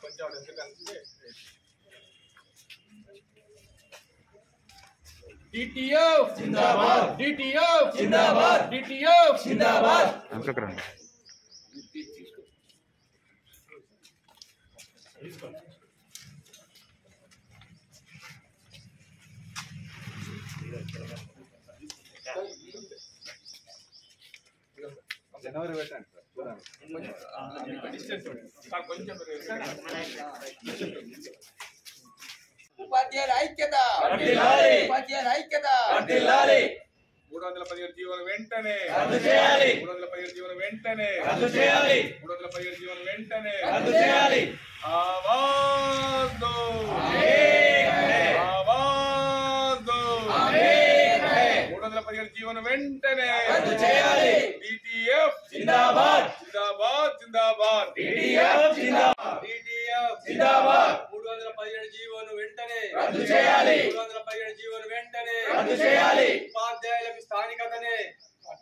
కొంచెం ఎందుకంటే డిటిఎఫ్ జిందాబాద్ డిటిఎఫ్ జిందాబాద్ డిటిఎఫ్ జిందాబాద్ జనవరి పెట్టండి ఉపాధ్యాయుల ఐక్యత. ఉపాధ్యాయుల ఐక్యత. మూడు వందల పదిహేడు జీవోలు వెంటనే. మూడు వందల పదిహేడు జీవోలు వెంటనే. మూడు వందల పదిహేడు జీవోలు వెంటనే. ఆవాజ్. ఆవాజ్. మూడు వందల పదిహేడు జీవోలు వెంటనే రద్దు చేయాలి. డిటిఎఫ్ జిందాబాద్. జిందాబాద్ జిందాబాద్ DTF జిందాబాద్. డిటిఎఫ్ జిందాబాద్. మూడు వందల పదిహేడు జీవోలు వెంటనే రద్దు చేయాలి. మూడు వందల పదిహేడు జీవోలు వెంటనే రద్దు చేయాలి. ఉపాధ్యాయులకు స్థానికతనే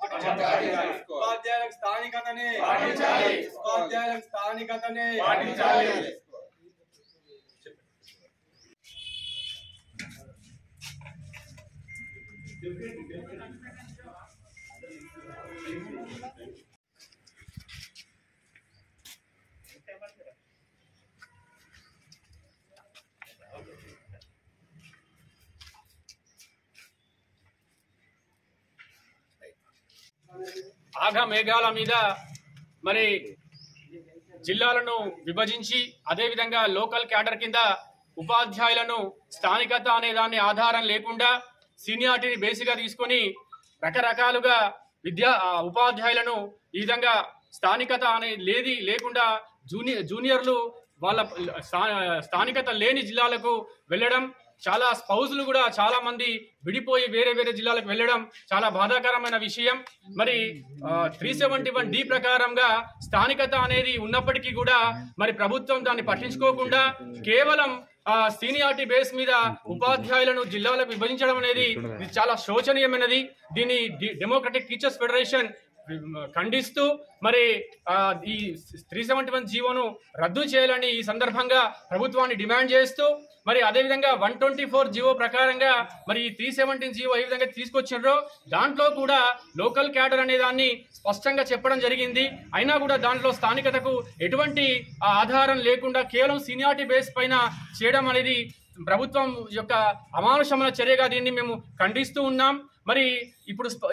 పాటించాలి. ఉపాధ్యాయులకు స్థానికతనే పాటించాలి. ఉపాధ్యాయులకు స్థానికతనే పాటించాలి. ఆఘ మేఘాల మీద మరి జిల్లాలను విభజించి అదేవిధంగా లోకల్ క్యాడర్ కింద ఉపాధ్యాయులను స్థానికత అనే దాన్ని ఆధారం లేకుండా సీనియారిటీని బేసిగా తీసుకొని రకరకాలుగా విద్యా ఉపాధ్యాయులను ఈ విధంగా స్థానికత అనే లేది లేకుండా జూనియర్ జూనియర్లు వాళ్ళ స్థా- స్థానికత లేని జిల్లాలకు వెళ్ళడం చాలా స్పౌజులు కూడా చాలా మంది విడిపోయి వేరే వేరే జిల్లాలకు వెళ్ళడం చాలా బాధాకరమైన విషయం. మరి త్రీ సెవెంటీ వన్ డి ప్రకారంగా స్థానికత అనేది ఉన్నప్పటికీ కూడా మరి ప్రభుత్వం దాన్ని పట్టించుకోకుండా కేవలం ఆ సీనియారిటీ బేస్ మీద ఉపాధ్యాయులను జిల్లాలకు విభజించడం అనేది ఇది చాలా శోచనీయమైనది. దీన్ని డెమోక్రటిక్ టీచర్స్ ఫెడరేషన్ ఖండిస్తూ మరి ఈ త్రీ సెవెంటీ వన్ జీవోను రద్దు చేయాలని ఈ సందర్భంగా ప్రభుత్వాన్ని డిమాండ్ చేస్తూ మరి అదేవిధంగా వన్ ట్వంటీ ఫోర్ జీవో ప్రకారంగా మరి ఈ త్రీ సెవెంటీన్ జీవో ఏ విధంగా తీసుకొచ్చిండ్రో దాంట్లో కూడా లోకల్ క్యాడర్ అనే దాన్ని స్పష్టంగా చెప్పడం జరిగింది. అయినా కూడా దాంట్లో స్థానికతకు ఎటువంటి ఆధారం లేకుండా కేవలం సీనియారిటీ బేస్ పైన చేయడం అనేది ప్రభుత్వం యొక్క అమానుషమైన చర్యగా దీన్ని మేము ఖండిస్తూ ఉన్నాం. మరి ఇప్పుడు స్ప-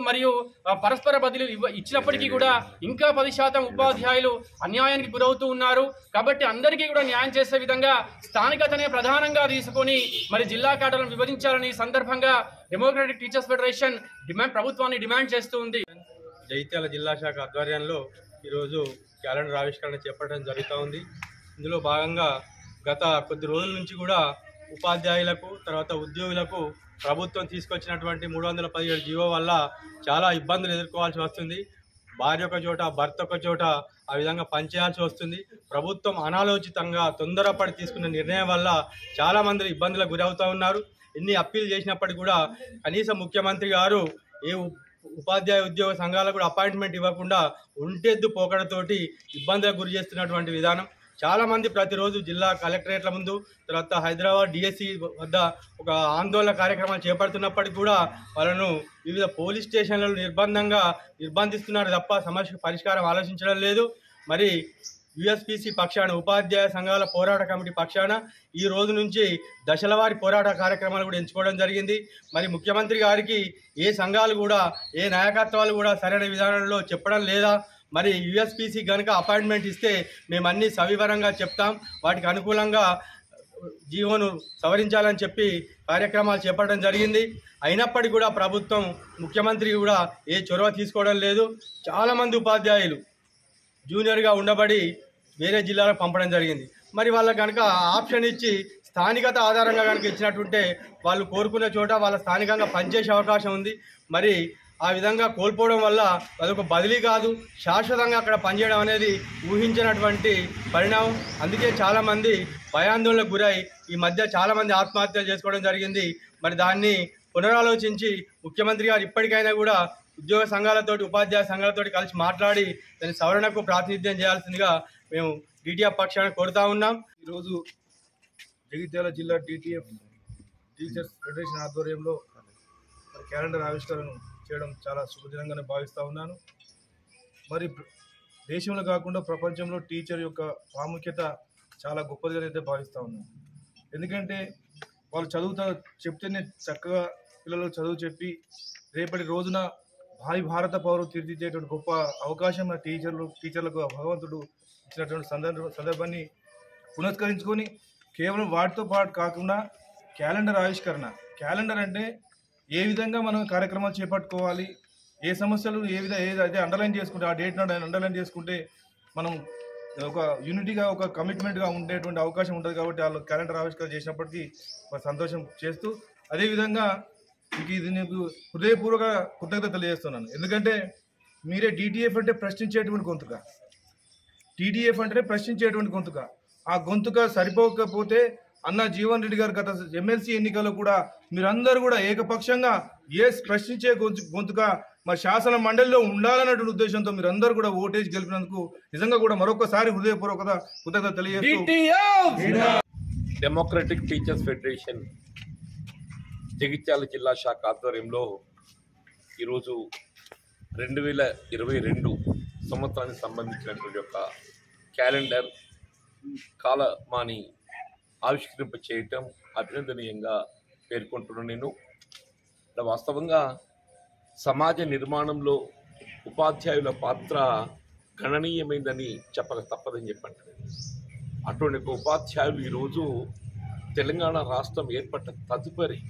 మరియు పరస్పర బదిలీలు ఇవ్వ ఇచ్చినప్పటికీ కూడా ఇంకా పది శాతం ఉపాధ్యాయులు అన్యాయానికి గురవుతూ ఉన్నారు. కాబట్టి అందరికీ కూడా న్యాయం చేసే విధంగా స్థానికతనే ప్రధానంగా తీసుకొని మరి జిల్లా కేటలను విభజించాలని సందర్భంగా డెమోక్రటిక్ టీచర్స్ ఫెడరేషన్ డిమాండ్ ప్రభుత్వాన్ని డిమాండ్ చేస్తూ ఉంది. జైత్యాల జిల్లా శాఖ ఆధ్వర్యంలో ఈరోజు క్యాలెండర్ ఆవిష్కరణ చేపట్టడం జరుగుతూ ఉంది. ఇందులో భాగంగా గత కొద్ది రోజుల నుంచి కూడా ఉపాధ్యాయులకు తర్వాత ఉద్యోగులకు ప్రభుత్వం తీసుకొచ్చినటువంటి మూడు వందల పదిహేడు జీవో వల్ల చాలా ఇబ్బందులు ఎదుర్కోవాల్సి వస్తుంది. భార్య ఒక చోట భర్త ఒక చోట ఆ విధంగా పనిచేయాల్సి వస్తుంది. ప్రభుత్వం అనాలోచితంగా తొందరపడి తీసుకున్న నిర్ణయం వల్ల చాలామంది ఇబ్బందులకు గురవుతూ ఉన్నారు. ఎన్ని అప్పీల్ చేసినప్పటికీ కూడా కనీసం ముఖ్యమంత్రి గారు ఏ ఉపాధ్యాయ ఉద్యోగ సంఘాలకు కూడా అపాయింట్మెంట్ ఇవ్వకుండా ఉంటెద్దు పోకడతోటి ఇబ్బందులకు గురి చేస్తున్నటువంటి విధానం. చాలా మంది ప్రతిరోజు జిల్లా కలెక్టరేట్ల ముందు తర్వాత హైదరాబాద్ డిఎస్సి వద్ద ఒక ఆందోళన కార్యక్రమాలు చేపడుతున్నప్పటికీ కూడా వాళ్ళను వివిధ పోలీస్ స్టేషన్లలో నిర్బంధంగా నిర్బంధిస్తున్నారు తప్ప సమస్య పరిష్కారం ఆలోచించడం లేదు. మరి యుఎస్పిసి పక్షాన ఉపాధ్యాయ సంఘాల పోరాట కమిటీ పక్షాన ఈ రోజు నుంచి దశలవారి పోరాట కార్యక్రమాలు కూడా ఎంచుకోవడం జరిగింది. మరి ముఖ్యమంత్రి గారికి ఏ సంఘాలు కూడా ఏ నాయకత్వాలు కూడా సరైన విధానంలో చెప్పడం లేదా మరి యుఎస్పిసి కనుక అపాయింట్మెంట్ ఇస్తే మేము అన్ని సవివరంగా చెప్తాం. వాటికి అనుకూలంగా జీవోను సవరించాలని చెప్పి కార్యక్రమాలు చేపట్టడం జరిగింది. అయినప్పటికీ కూడా ప్రభుత్వం ముఖ్యమంత్రి కూడా ఏ చొరవ తీసుకోవడం లేదు. చాలామంది ఉపాధ్యాయులు జూనియర్గా ఉండబడి వేరే జిల్లాలకు పంపడం జరిగింది. మరి వాళ్ళకి కనుక ఆప్షన్ ఇచ్చి స్థానికత ఆధారంగా కనుక ఇచ్చినట్టుంటే వాళ్ళు కోరుకునే చోట వాళ్ళ స్థానికంగా పనిచేసే అవకాశం ఉంది. మరి ఆ విధంగా కోల్పోవడం వల్ల అదొక బదిలీ కాదు. శాశ్వతంగా అక్కడ పనిచేయడం అనేది ఊహించినటువంటి పరిణామం. అందుకే చాలామంది భయాందోళనకు గురై ఈ మధ్య చాలామంది ఆత్మహత్యలు చేసుకోవడం జరిగింది. మరి దాన్ని పునరాలోచించి ముఖ్యమంత్రి గారు ఇప్పటికైనా కూడా ఉద్యోగ సంఘాలతోటి ఉపాధ్యాయ సంఘాలతోటి కలిసి మాట్లాడి దాని సవరణకు ప్రాతినిధ్యం చేయాల్సిందిగా మేము డిటిఎఫ్ పక్షాన్ని కోరుతా ఉన్నాం. ఈరోజు జగిత్యాల జిల్లా డిటిఎఫ్ టీచర్స్ ఫెడరేషన్ ఆధ్వర్యంలో క్యాలెండర్ ఆవిష్కరణ చేయడం చాలా శుభదినంగానే భావిస్తూ ఉన్నాను. మరి దేశంలో కాకుండా ప్రపంచంలో టీచర్ యొక్క ప్రాముఖ్యత చాలా గొప్పదిగా అయితే భావిస్తూ ఉన్నాను. ఎందుకంటే వాళ్ళు చదువుతా చెప్తేనే చక్కగా పిల్లలకు చదువు చెప్పి రేపటి రోజున భావి భారత పౌరులు తీర్చిదిద్దేటువంటి గొప్ప అవకాశం మన టీచర్లు టీచర్లకు భగవంతుడు ఇచ్చినటువంటి సందర్భ సందర్భాన్ని పునస్కరించుకొని కేవలం వాటితో పాటు కాకుండా క్యాలెండర్ ఆవిష్కరణ. క్యాలెండర్ అంటే ఏ విధంగా మనం కార్యక్రమాలు చేపట్టుకోవాలి? ఏ సమస్యలు ఏ విధంగా ఏదైతే అండర్లైన్ చేసుకుంటే ఆ డేట్ నాడు అండర్లైన్ చేసుకుంటే మనం ఒక యూనిటీగా ఒక కమిట్మెంట్గా ఉండేటువంటి అవకాశం ఉంటుంది కాబట్టి వాళ్ళు క్యాలెండర్ ఆవిష్కరణ చేసినప్పటికీ మరి సంతోషం చేస్తూ అదేవిధంగా మీకు ఇది నీకు హృదయపూర్వక కృతజ్ఞత తెలియజేస్తున్నాను. ఎందుకంటే మీరే డిటిఎఫ్ అంటే ప్రశ్నించేటువంటి గొంతుక. టీడీఎఫ్ అంటేనే ప్రశ్నించేటువంటి గొంతుక. ఆ గొంతుక సరిపోకపోతే అన్న జీవన్ రెడ్డి గారు గత ఎమ్మెల్సీ ఎన్నికల్లో కూడా మీరందరూ కూడా ఏకపక్షంగా ఏ ప్రశ్నించే గొంతు గొంతుక మరి శాసన మండలిలో ఉండాలన్నటువంటి ఉద్దేశంతో మీరందరూ కూడా ఓటేజ్ గెలిపినందుకు నిజంగా కూడా మరొకసారి హృదయపూర్వక కృతజ్ఞత తెలియజేస్తూ డెమోక్రటిక్ టీచర్స్ ఫెడరేషన్ జగిత్యాల జిల్లా శాఖ ఆధ్వర్యంలో ఈరోజు రెండు వేల ఇరవై రెండు సంవత్సరానికి సంబంధించినటువంటి యొక్క క్యాలెండర్ కాలమాని ఆవిష్కరింప చేయటం అభినందనీయంగా పేర్కొంటున్నాను నేను. ఇక్కడ వాస్తవంగా సమాజ నిర్మాణంలో ఉపాధ్యాయుల పాత్ర గణనీయమైందని చెప్పక తప్పదని చెప్పండి. అటువంటి ఉపాధ్యాయులు ఈరోజు తెలంగాణ రాష్ట్రం ఏర్పడ్డ తదుపరి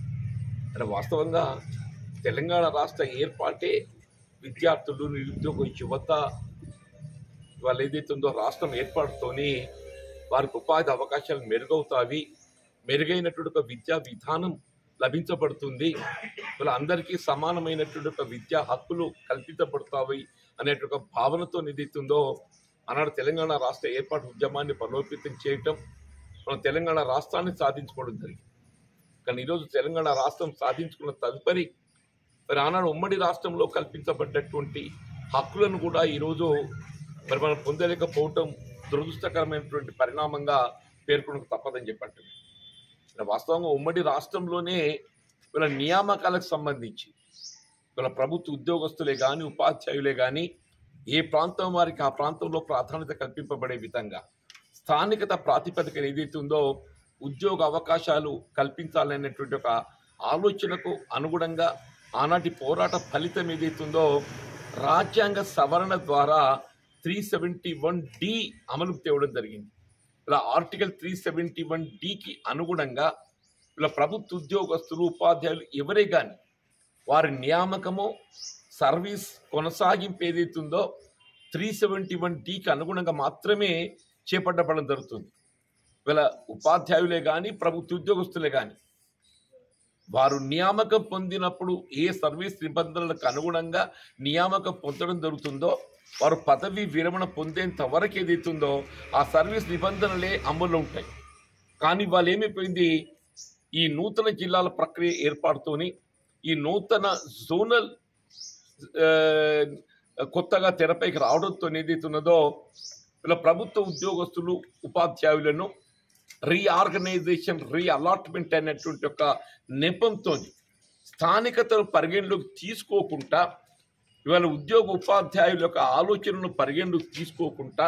అంటే వాస్తవంగా తెలంగాణ రాష్ట్ర ఏర్పాటే విద్యార్థులు నిరుద్యోగ యువత వాళ్ళు ఏదైతే ఉందో రాష్ట్రం ఏర్పాటుతోని వారికి ఉపాధి అవకాశాలు మెరుగవుతాయి. మెరుగైనటువంటి ఒక విద్యా విధానం లభించబడుతుంది. వాళ్ళందరికీ సమానమైనటువంటి ఒక విద్యా హక్కులు కల్పించబడతాయి అనేటువంటి ఒక భావనతో నిధిస్తుందో ఆనాడు తెలంగాణ రాష్ట్ర ఏర్పాటు ఉద్యమాన్ని బలోపేతం చేయటం మనం తెలంగాణ రాష్ట్రాన్ని సాధించుకోవడం జరిగింది. కానీ ఈరోజు తెలంగాణ రాష్ట్రం సాధించుకున్న తదుపరి మరి ఆనాడు ఉమ్మడి రాష్ట్రంలో కల్పించబడ్డటువంటి హక్కులను కూడా ఈరోజు మరి మనం పొందలేకపోవటం దురదృష్టకరమైనటువంటి పరిణామంగా పేర్కొనక తప్పదని చెప్పండి. వాస్తవంగా ఉమ్మడి రాష్ట్రంలోనే వీళ్ళ నియామకాలకు సంబంధించి వీళ్ళ ప్రభుత్వ ఉద్యోగస్తులే కానీ ఉపాధ్యాయులే కానీ ఏ ప్రాంతం వారికి ఆ ప్రాంతంలో ప్రాధాన్యత కల్పింపబడే విధంగా స్థానికత ప్రాతిపదికన ఏదైతే ఉందో ఉద్యోగ అవకాశాలు కల్పించాలనేటువంటి ఒక ఆలోచనకు అనుగుణంగా ఆనాటి పోరాట ఫలితం ఏదైతుందో రాజ్యాంగ సవరణ ద్వారా త్రీ సెవెంటీ వన్ డి అమలు తేవడం జరిగింది. ఇలా ఆర్టికల్ త్రీ సెవెంటీ వన్ డికి అనుగుణంగా ఇలా ప్రభుత్వ ఉద్యోగస్తులు ఉపాధ్యాయులు ఎవరే కానీ వారి నియామకము సర్వీస్ కొనసాగింపు ఏదైతుందో త్రీ సెవెంటీ వన్ డికి అనుగుణంగా మాత్రమే చేపట్టబడడం జరుగుతుంది. ఇలా ఉపాధ్యాయులే కానీ ప్రభుత్వ ఉద్యోగస్తులే కానీ వారు నియామకం పొందినప్పుడు ఏ సర్వీస్ నిబంధనలకు అనుగుణంగా నియామకం పొందడం జరుగుతుందో వారు పదవి విరమణ పొందేంత వరకు ఏదైతుందో ఆ సర్వీస్ నిబంధనలే అమల్లో ఉంటాయి. కానీ వాళ్ళు ఏమైపోయింది ఈ నూతన జిల్లాల ప్రక్రియ ఏర్పాటుతోని ఈ నూతన జోనల్ కొత్తగా తెరపైకి రావడంతో ఏదైతున్నదో ఇలా ప్రభుత్వ ఉద్యోగస్తులు ఉపాధ్యాయులను రీఆర్గనైజేషన్ రీఅలాట్మెంట్ అనేటువంటి ఒక నెపంతో స్థానికతను పరిగణలోకి తీసుకోకుండా ఇవాళ ఉద్యోగ ఉపాధ్యాయుల యొక్క ఆలోచనను పరిగణలోకి తీసుకోకుండా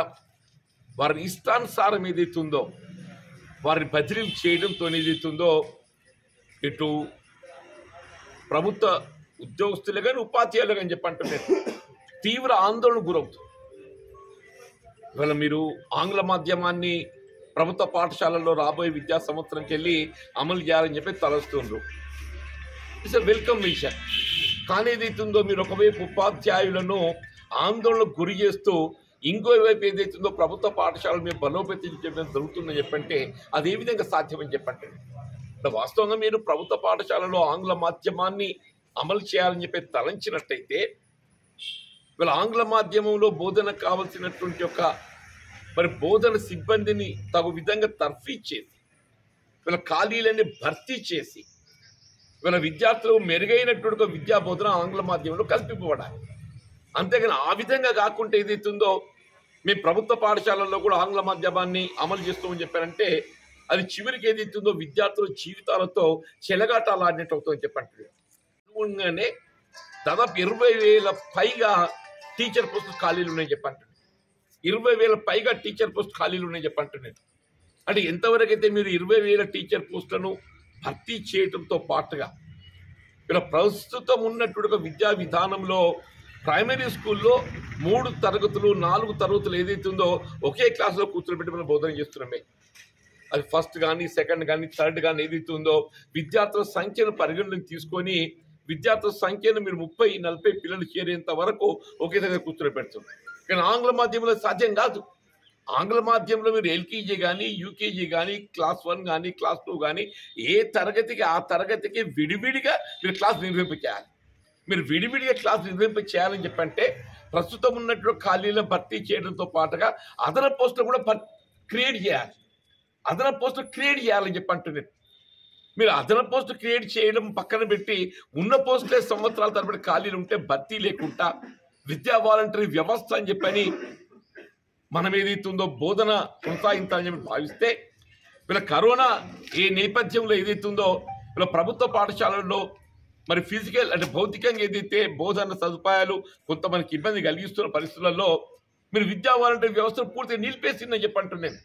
వారి ఇష్టానుసారం ఏదైతుందో వారిని బదిలీ చేయడంతో ఏదైతుందో ఇటు ప్రభుత్వ ఉద్యోగస్తులు కానీ ఉపాధ్యాయులు కానీ చెప్పంటే తీవ్ర ఆందోళన గురవుతుంది. ఇవాళ మీరు ఆంగ్ల మాధ్యమాన్ని ప్రభుత్వ పాఠశాలల్లో రాబోయే విద్యా సంవత్సరంకి వెళ్ళి అమలు చేయాలని చెప్పి తలస్తుండ్రు. ఇట్స్ వెల్కమ్ విషయం. కానీ ఏదైతుందో మీరు ఒకవైపు ఉపాధ్యాయులను ఆందోళనకు గురి చేస్తూ ఇంకో వైపు ఏదైతుందో ప్రభుత్వ పాఠశాలలు మీరు బలోపేతం చేయడం జరుగుతుందని చెప్పంటే అది ఏ విధంగా సాధ్యమని చెప్పండి వాస్తవంగా మీరు ప్రభుత్వ పాఠశాలలో ఆంగ్ల మాధ్యమాన్ని అమలు చేయాలని చెప్పి తలంచినట్టయితే వీళ్ళ ఆంగ్ల మాధ్యమంలో బోధన కావలసినటువంటి ఒక మరి బోధన సిబ్బందిని తగు విధంగా తర్ఫీ చేసి వీళ్ళ ఖాళీలని భర్తీ చేసి ఇవాళ విద్యార్థులు మెరుగైనటువంటి విద్యా బోధన ఆంగ్ల మాధ్యమంలో కల్పింపబడాలి. అంతేగాని ఆ విధంగా కాకుండా ఏదైతుందో మీ ప్రభుత్వ పాఠశాలల్లో కూడా ఆంగ్ల మాధ్యమాన్ని అమలు చేస్తామని చెప్పారంటే అది చివరికి ఏదైతుందో విద్యార్థుల జీవితాలతో చెలగాటాలు ఆడినట్టు అవుతుందని చెప్పండి అనుగుణంగానే దాదాపు ఇరవై వేల పైగా టీచర్ పోస్ట్ ఖాళీలు ఉన్నాయని చెప్పంటున్నాను ఇరవై వేల పైగా టీచర్ పోస్ట్ ఖాళీలు ఉన్నాయని చెప్పంటున్నాడు అంటే ఎంతవరకు అయితే మీరు ఇరవై వేల టీచర్ పోస్టులను భర్తీ చేయడంతో పాటుగా ఇలా ప్రస్తుతం ఉన్నటువంటి ఒక విద్యా విధానంలో ప్రైమరీ స్కూల్లో మూడు తరగతులు నాలుగు తరగతులు ఏదైతే ఉందో ఒకే క్లాస్లో కూర్చోబెట్టి మనం బోధన చేస్తున్నామే. అది ఫస్ట్ కానీ సెకండ్ కానీ థర్డ్ కానీ ఏదైతే ఉందో విద్యార్థుల సంఖ్యను పరిగణలోకి తీసుకొని విద్యార్థుల సంఖ్యను మీరు ముప్పై నలభై పిల్లలు చేరేంత వరకు ఒకే దగ్గర కూర్చోబెడుతుంది కానీ ఆంగ్ల మాధ్యమంలో సాధ్యం కాదు. ఆంగ్ల మాధ్యమంలో మీరు ఎల్కేజీ కానీ యూకేజీ కానీ క్లాస్ వన్ కానీ క్లాస్ టూ కానీ ఏ తరగతికి ఆ తరగతికి విడివిడిగా మీరు క్లాస్ నిర్వహించాలి మీరు విడివిడిగా క్లాస్ నిర్వహింప చేయాలని చెప్పంటే ప్రస్తుతం ఉన్నట్టు ఖాళీలను భర్తీ చేయడంతో పాటుగా అదన పోస్టులు కూడా క్రియేట్ చేయాలి. అదన పోస్టులు క్రియేట్ చేయాలని చెప్పి అంటున్నాను మీరు అదన పోస్ట్ క్రియేట్ చేయడం పక్కన పెట్టి ఉన్న పోస్టులే సంవత్సరాల తరబడి ఖాళీలు ఉంటే భర్తీ లేకుండా విద్యా వాలంటరీ వ్యవస్థ అని చెప్పని మనం ఏదైతుందో బోధన కొనసాగించాలని చెప్పి భావిస్తే వీళ్ళ కరోనా ఏ నేపథ్యంలో ఏదైతుందో వీళ్ళ ప్రభుత్వ పాఠశాలల్లో మరి ఫిజికల్ అంటే భౌతికంగా ఏదైతే బోధన సదుపాయాలు కొంత మనకి ఇబ్బంది కలిగిస్తున్న పరిస్థితులలో మీరు విద్యా వాలంటీర్ వ్యవస్థను పూర్తిగా నిలిపేసిందని చెప్పి అంటున్నాను.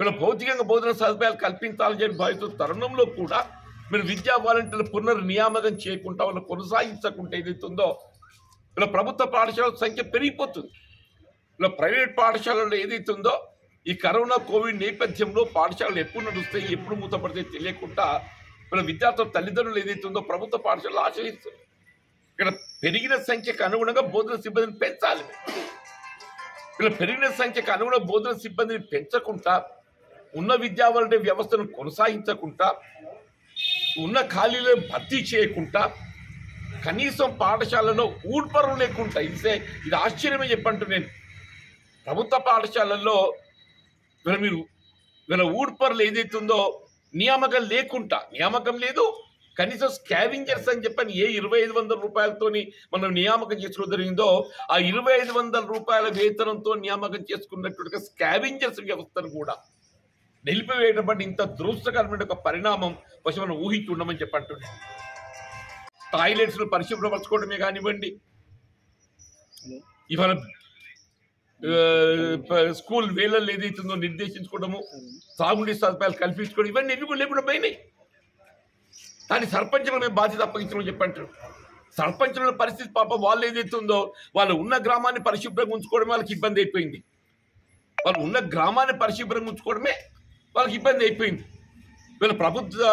వీళ్ళ భౌతికంగా బోధన సదుపాయాలు కల్పించాలని చెప్పి భావిస్తున్న తరుణంలో కూడా మీరు విద్యా వాలంటీర్లు పునర్నియామకం చేయకుండా వాళ్ళు కొనసాగించకుండా ఏదైతుందో ఇలా ప్రభుత్వ పాఠశాల సంఖ్య పెరిగిపోతుంది. ఇలా ప్రైవేట్ పాఠశాలలో ఏదైతే ఏదైతుందో ఈ కరోనా కోవిడ్ నేపథ్యంలో పాఠశాలలు ఎప్పుడు నడుస్తాయి ఎప్పుడు మూతపడితే తెలియకుండా మన విద్యార్థుల తల్లిదండ్రులు ఏదైతుందో ప్రభుత్వ పాఠశాలలు ఆశ్రయిస్తుంది ఇక్కడ పెరిగిన సంఖ్యకు అనుగుణంగా బోధన సిబ్బందిని పెంచాలి. ఇలా పెరిగిన సంఖ్యకు అనుగుణ బోధన సిబ్బందిని పెంచకుండా ఉన్న విద్యావాలంటే వ్యవస్థను కొనసాగించకుండా ఉన్న ఖాళీలను భర్తీ చేయకుండా కనీసం పాఠశాలలో ఊడ్పరం లేకుండా ఇదే ఇది ఆశ్చర్యమే చెప్పంటూ నేను ప్రభుత్వ పాఠశాలల్లో వీళ్ళ మీరు వీళ్ళ ఊడ్పర్లు ఏదైతుందో నియామకం లేకుండా నియామకం లేదు. కనీసం స్కావింజర్స్ అని చెప్పని ఏ ఇరవై ఐదు వందల రూపాయలతోని మనం నియామకం చేసుకోవడం జరిగిందో ఆ ఇరవై ఐదు వందల రూపాయల వేతనంతో నియామకం చేసుకున్నట్టుగా స్కావింజర్స్ వ్యవస్థను కూడా నిలిపివేయడం ఇంత దురదృష్టకరమైన ఒక పరిణామం బహుశా మనం ఊహించి ఉండమని చెప్పంటుండే టాయిలెట్స్ను పరిశుభ్రపరచుకోవడమే కానివ్వండి. ఇవాళ స్కూల్ వేళల్లో ఏదైతుందో నిర్దేశించుకోవడము సాగునీటి సదుపాయాలు కల్పించుకోవడం ఇవన్నీ ఎన్ని కూడా లేకుండా పోయినాయి? దాన్ని సర్పంచులు మేము బాధ్యత అప్పగించమని చెప్పంటారు సర్పంచుల పరిస్థితి పాప వాళ్ళు ఏదైతుందో వాళ్ళు ఉన్న గ్రామాన్ని పరిశుభ్రంగా ఉంచుకోవడమే వాళ్ళకి ఇబ్బంది అయిపోయింది. వాళ్ళు ఉన్న గ్రామాన్ని పరిశుభ్రంగా ఉంచుకోవడమే వాళ్ళకి ఇబ్బంది అయిపోయింది. వీళ్ళ ప్రభుత్వ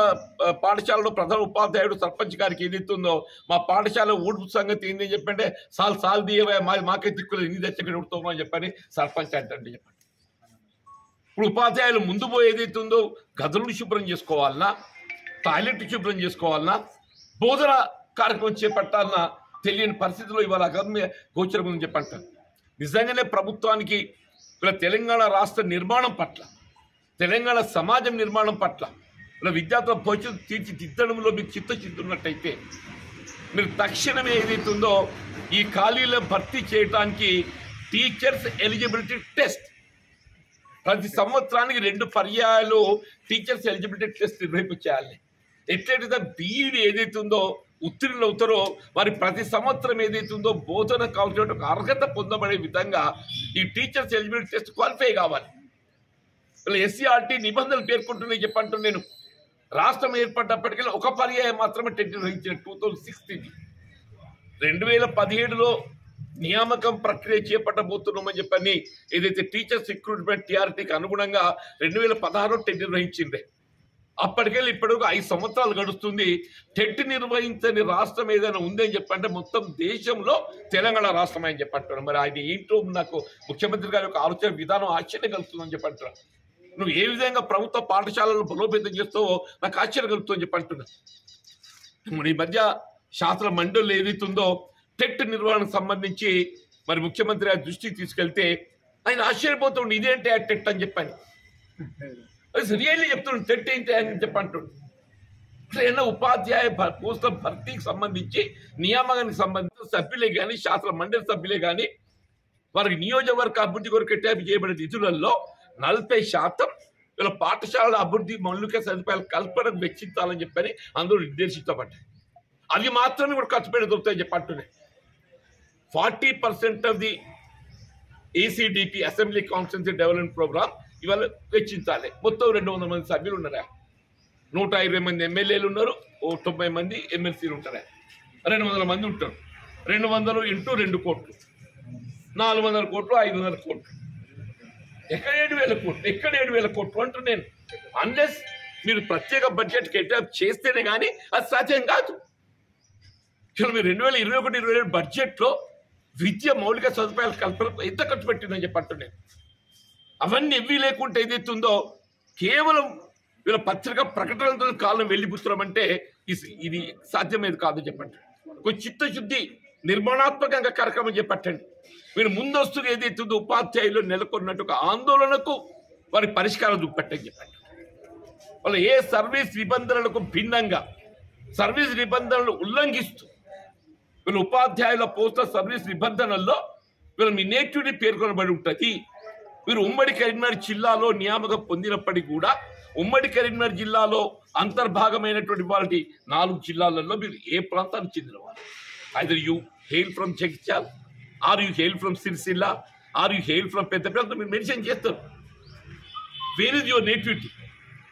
పాఠశాలలో ప్రధాన ఉపాధ్యాయుడు సర్పంచ్ గారికి ఏదైతుందో మా పాఠశాల ఊడ్పు సంగతి ఏంది అని చెప్పంటే సాల్ సాల్ దియవే మా మాకే దిక్కులు ఎన్ని తెచ్చక్కడ ఉడుతామో అని చెప్పని సర్పంచ్ అంటే చెప్పండి. ఇప్పుడు ఉపాధ్యాయులు ముందు పోయి ఏదైతుందో గదులను శుభ్రం చేసుకోవాలన్నా టాయిలెట్ శుభ్రం చేసుకోవాలన్నా బోధన కార్యక్రమం చేపట్టాలన్నా తెలియని పరిస్థితిలో ఇవాళ అగమ్య గోచరం ఉందని చెప్పంటారు నిజంగానే ప్రభుత్వానికి ఇలా తెలంగాణ రాష్ట్ర నిర్మాణం పట్ల తెలంగాణ సమాజం నిర్మాణం పట్ల ఇలా విద్యార్థుల భవిష్యత్తు తీర్చిదిద్దడంలో మీకు చిత్తశుద్ధి ఉన్నట్టయితే మీరు తక్షణమే ఏదైతే ఉందో ఈ ఖాళీలో భర్తీ చేయడానికి టీచర్స్ ఎలిజిబిలిటీ టెస్ట్. ప్రతి సంవత్సరానికి రెండు పర్యాయాలు టీచర్స్ ఎలిజిబిలిటీ టెస్ట్ నిర్వహించాలి ఎట్లయితే బీఈడి ఏదైతే ఉందో ఉత్తీర్ణులు అవుతారో వారి ప్రతి సంవత్సరం ఏదైతే ఉందో బోధన కావాల్సిన ఒక అర్హత పొందబడే విధంగా ఈ టీచర్స్ ఎలిజిబిలిటీ టెస్ట్ క్వాలిఫై కావాలి. ఇలా ఎస్సీఆర్టీ నిబంధనలు పేర్కొంటున్నాయి చెప్పంటున్నాను నేను. రాష్ట్రం ఏర్పడ్డప్పటికీ ఒక పర్యాయం మాత్రమే టెట్ నిర్వహించిన టూ థౌజండ్ సిక్స్టీన్ రెండు వేల పదిహేడులో నియామకం ప్రక్రియ చేపట్టబోతున్నామని చెప్పని ఏదైతే టీచర్స్ రిక్రూట్మెంట్ టీఆర్టీకి అనుగుణంగా రెండు వేల పదహారులో టెట్ నిర్వహించింది అప్పటికెళ్ళి ఇప్పటివరకు ఐదు సంవత్సరాలు గడుస్తుంది. టెట్ నిర్వహించని రాష్ట్రం ఏదైనా ఉందని చెప్పంటే మొత్తం దేశంలో తెలంగాణ రాష్ట్రం అని చెప్పంటారు మరి ఆయన ఏంటో నాకు ముఖ్యమంత్రి గారి యొక్క ఆలోచన విధానం ఆశ్చర్యం కలుగుతుందని చెప్పంటారు నువ్వు ఏ విధంగా ప్రభుత్వ పాఠశాలలను బలోపేతం చేస్తావో నాకు ఆశ్చర్యం కలుగుతుందని చెప్పి అంటున్నా. ఈ మధ్య శాస్త్ర మండలి ఏదైతుందో టెట్ నిర్వహణకు సంబంధించి మరి ముఖ్యమంత్రి గారి దృష్టికి తీసుకెళ్తే ఆయన ఆశ్చర్యపోతుండే ఇదేంటి ఆ టెట్ అని చెప్పాను. రియల్లీ చెప్తున్నాడు టెట్ ఏంటి అని చెప్పి ఏదైనా ఉపాధ్యాయ పోస్టుల భర్తీకి సంబంధించి నియామకానికి సంబంధించిన సభ్యులే కానీ శాస్త్ర మండలి సభ్యులే కానీ వారికి నియోజకవర్గ అభివృద్ధి కొరకు టైప్ చేయబడిన నిధులలో నలభై శాతం వీళ్ళ పాఠశాలల అభివృద్ధి మౌలిక సదుపాయాల కల్పనకు వెచ్చించాలని చెప్పని అందరూ నిర్దేశించబడ్డాయి. అవి మాత్రమే కూడా ఖర్చు పెట్టి దొరుకుతాయని చెప్పట్టునే forty percent of the ACDP assembly constituency development programme ఇవాళ వెచ్చించాలి. మొత్తం రెండు వందల మంది సభ్యులు ఉన్నారా? నూట ఇరవై మంది ఎమ్మెల్యేలు ఉన్నారు. ఓ తొంభై మంది ఎమ్మెల్సీలు ఉంటారా? రెండు వందల మంది ఉంటారు. రెండు వందలు ఇంటూ రెండు కోట్లు. నాలుగు వందల కోట్లు ఐదు వందల కోట్లు. ఎక్కడ ఏడు వేల కోట్లు? ఎక్కడ ఏడు వేల కోట్లు అంటూ నేను అన్లెస్ మీరు ప్రత్యేక బడ్జెట్ కేటాయింపు చేస్తేనే కానీ అది సాధ్యం కాదు. ఇక్కడ మీరు రెండు వేల ఇరవై ఒకటి ఇరవై ఏడు బడ్జెట్లో విద్య మౌలిక సదుపాయాల కల్పనకు ఎంత ఖర్చు పెట్టిందని చెప్పట్టు నేను. అవన్నీ ఎవ్వి లేకుంటే ఏదైతుందో కేవలం వీళ్ళ పత్రిక ప్రకటనలతో కాలం వెళ్ళిపుస్తున్నామంటే ఇది సాధ్యమేది కాదు చెప్పండి. ఒక చిత్తశుద్ధి నిర్మాణాత్మకంగా కార్యక్రమం చేపట్టండి మీరు ముందస్తుగా ఏదైతుందో ఉపాధ్యాయులు నెలకొన్నట్టు ఒక ఆందోళనకు వారి పరిష్కారం చూపెట్టని చెప్పండి. వాళ్ళు ఏ సర్వీస్ నిబంధనలకు భిన్నంగా సర్వీస్ నిబంధనలు ఉల్లంఘిస్తూ వీళ్ళ ఉపాధ్యాయుల పోస్టల్ సర్వీస్ నిబంధనల్లో వీళ్ళ మీ నేటివిటీ పేర్కొనబడి ఉంటుంది. వీరు ఉమ్మడి కరీంనగర్ జిల్లాలో నియామకం పొందినప్పటికీ కూడా ఉమ్మడి కరీంనగర్ జిల్లాలో అంతర్భాగమైనటువంటి వాటి నాలుగు జిల్లాలలో మీరు ఏ ప్రాంతానికి చెందిన వాళ్ళు either you hail from Jagtial. Are you hail from Sircilla are you hail from పెద్ద మీరు మెన్షన్ చేస్తారు. వేర్ ఇస్ యువర్ నేటివిటీ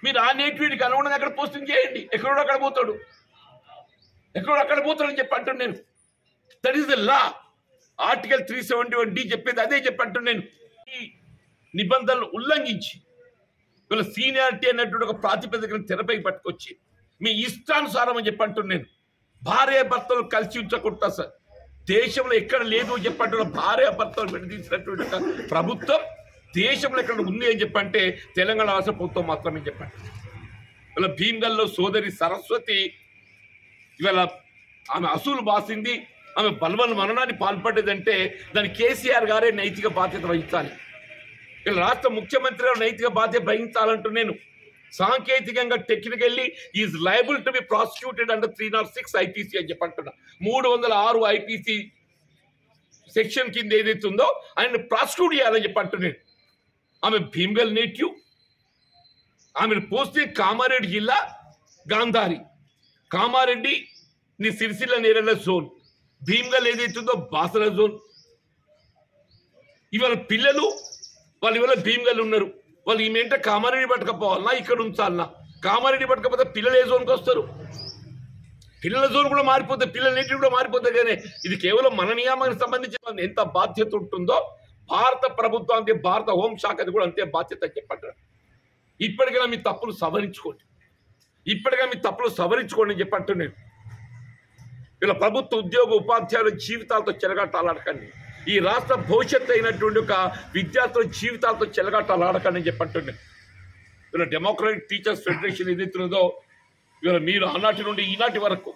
మీరు ఆ నేటివిటీకి అనుగుణంగా అక్కడ పోస్టింగ్ చేయండి? ఎక్కడో అక్కడ పోతాడు. ఎక్కడో అక్కడ పోతాడని చెప్పి అంటాను నేను. That is the law article three seventy one D చెప్పేది అదే చెప్పంటాను నేను. ఈ నిబంధనలు ఉల్లంఘించి వీళ్ళ సీనియారిటీ అన్నటువంటి ఒక ప్రాతిపదికను తెరపై పట్టుకొచ్చి మీ ఇష్టానుసారం అని చెప్పంటున్నాను నేను. భార్య భర్తలు కలిసి ఉంచకుండా సార్. దేశంలో ఎక్కడ లేదు అని చెప్పంటున్న భార్య భర్తలు విడదీసినటువంటి ప్రభుత్వం దేశంలో ఎక్కడ ఉంది అని చెప్పంటే తెలంగాణ రాష్ట్ర ప్రభుత్వం మాత్రమే చెప్పండి ఇలా భీమ్గల్లో సోదరి సరస్వతి ఇవాళ ఆమె అసూలు బాసింది ఆమె బలవన్ మరణాన్ని పాల్పడ్డదంటే దాని కేసీఆర్ గారే నైతిక బాధ్యత వహించాలి. ఇలా రాష్ట్ర ముఖ్యమంత్రి నైతిక బాధ్యత వహించాలంటూ నేను. సాంకేతికంగా technically is liable to be prosecuted under three naught six IPC అని చెప్పంటున్నా మూడు వందల ఆరు ఐపీసీ సెక్షన్ కింద ఏదైతే ఉందో ఆయన ప్రాసిక్యూట్ చేయాలని చెప్పంటున్నాను ఆమె భీమ్గల్ నేటివ్ ఆమెను పోస్తే కామారెడ్డి జిల్లా గాంధారి. కామారెడ్డి నీ సిరిసిల్ల నేరల జోన్ భీమ్గల్ ఏదైతుందో బాసర జోన్. ఇవాళ పిల్లలు వాళ్ళు ఇవాళ భీమ్గల్ ఉన్నారు. వాళ్ళు ఈమెంటే కామారెడ్డి పట్టకపోవాలన్నా ఇక్కడ ఉంచాలన్నా. కామారెడ్డి పట్టకపోతే పిల్లలు ఏ జోన్కి వస్తారు? పిల్లల జోన్ కూడా మారిపోతే పిల్లల నేటివ్ కూడా మారిపోతాయి కానీ ఇది కేవలం మన నియామానికి సంబంధించిన ఎంత బాధ్యత ఉంటుందో భారత ప్రభుత్వానికి భారత హోంశాఖది కూడా అంతే బాధ్యత అని చెప్పంటారు. ఇప్పటికైనా మీ తప్పులు సవరించుకోండి. ఇప్పటికైనా మీ తప్పులు సవరించుకోండి అని చెప్పంటూ నేను ప్రభుత్వ ఉద్యోగ ఉపాధ్యాయుల జీవితాలతో చెలగాటాలాడకండి ఈ రాష్ట్ర భవిష్యత్తు అయినటువంటి ఒక విద్యార్థుల జీవితాలతో చెలగాటాలాడకండి అని చెప్పంటున్నాను వీళ్ళ డెమోక్రటిక్ టీచర్స్ ఫెడరేషన్ ఏదైతున్నదో ఇవాళ మీరు ఆనాటి నుండి ఈనాటి వరకు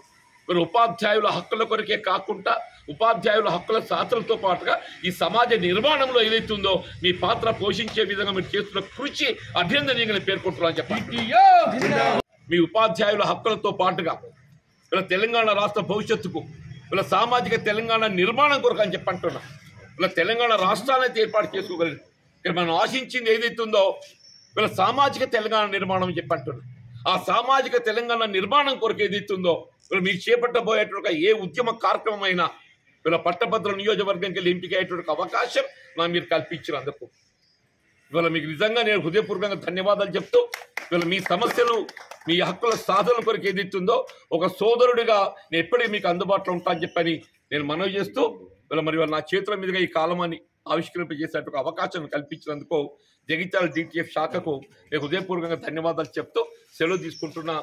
మీరు ఉపాధ్యాయుల హక్కుల కొరకే కాకుండా ఉపాధ్యాయుల హక్కుల సాధనతో పాటుగా ఈ సమాజ నిర్మాణంలో ఏదైతుందో మీ పాత్ర పోషించే విధంగా మీరు చేస్తున్న కృషి అభినందనీయంగా పేర్కొంటున్నాను చెప్పండి. మీ ఉపాధ్యాయుల హక్కులతో పాటుగా వీళ్ళ తెలంగాణ రాష్ట్ర భవిష్యత్తుకు ఇలా సామాజిక తెలంగాణ నిర్మాణం కొరకు అని చెప్పంటున్నా ఇలా తెలంగాణ రాష్ట్రాన్ని ఏర్పాటు చేసుకోగలరు ఇక్కడ మనం ఆశించింది ఏదైతే ఉందో వీళ్ళ సామాజిక తెలంగాణ నిర్మాణం చెప్పి అంటున్నా. ఆ సామాజిక తెలంగాణ నిర్మాణం కొరకు ఏదైతే ఉందో మీరు చేపట్టబోయేటువంటి ఏ ఉద్యమ కార్యక్రమం అయినా వీళ్ళ పట్టభద్ర నియోజకవర్గంకి వెళ్ళి ఎంపిక అయ్యేటువంటి అవకాశం నా మీరు కల్పించినందుకు. ఇవాళ మీకు నిజంగా నేను హృదయపూర్వకంగా ధన్యవాదాలు చెప్తూ ఇవాళ మీ సమస్యలు మీ హక్కుల సాధన కొరకు ఏదిస్తుందో ఒక సోదరుడిగా నేను ఎప్పటికీ మీకు అందుబాటులో ఉంటానని చెప్పని నేను మనవి చేస్తూ ఇవాళ మరి వాళ్ళ నా చేతుల మీదుగా ఈ కాలమాన్ని ఆవిష్కరింపజేసేట ఒక అవకాశం కల్పించినందుకు జగిత్యాల డిటిఎఫ్ శాఖకు నేను హృదయపూర్వకంగా ధన్యవాదాలు చెప్తూ సెలవు తీసుకుంటున్నా.